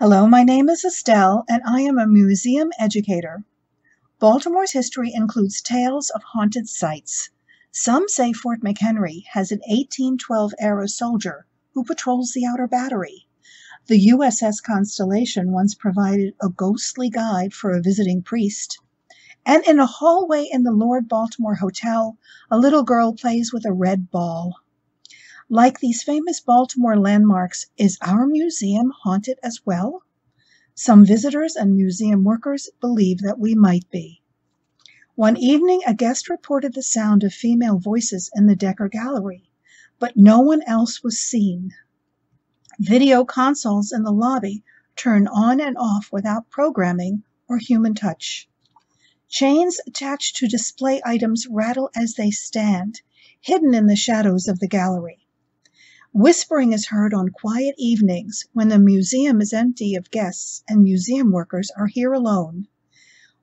Hello, my name is Estelle, and I am a museum educator. Baltimore's history includes tales of haunted sites. Some say Fort McHenry has an 1812 era soldier who patrols the outer battery. The USS Constellation once provided a ghostly guide for a visiting priest. And in a hallway in the Lord Baltimore Hotel, a little girl plays with a red ball. Like these famous Baltimore landmarks, is our museum haunted as well? Some visitors and museum workers believe that we might be. One evening, a guest reported the sound of female voices in the Decker Gallery, but no one else was seen. Video consoles in the lobby turn on and off without programming or human touch. Chains attached to display items rattle as they stand, hidden in the shadows of the gallery. Whispering is heard on quiet evenings when the museum is empty of guests and museum workers are here alone.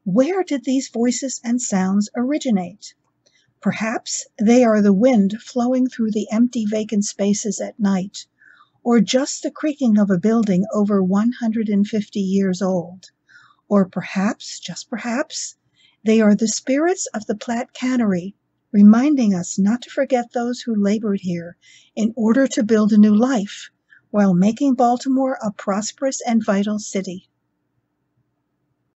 Where did these voices and sounds originate? Perhaps they are the wind flowing through the empty vacant spaces at night, or just the creaking of a building over 150 years old. Or perhaps, just perhaps, they are the spirits of the Platt Cannery, reminding us not to forget those who labored here in order to build a new life while making Baltimore a prosperous and vital city.